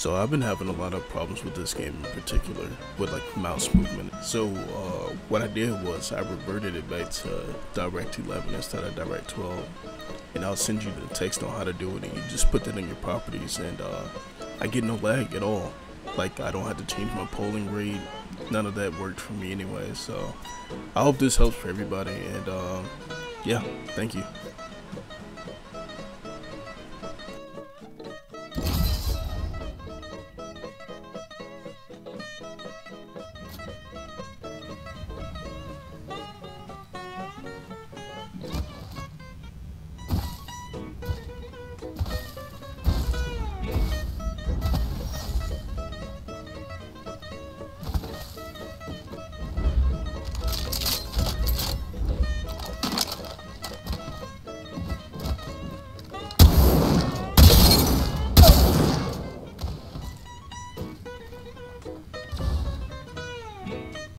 So I've been having a lot of problems with this game in particular, with like mouse movement. So uh, what I did was I reverted it back to Direct 11 instead of Direct 12, and I'll send you the text on how to do it, and you just put that in your properties, and uh, I get no lag at all. Like I don't have to change my polling rate. None of that worked for me anyway. So I hope this helps for everybody, and uh, yeah, thank you.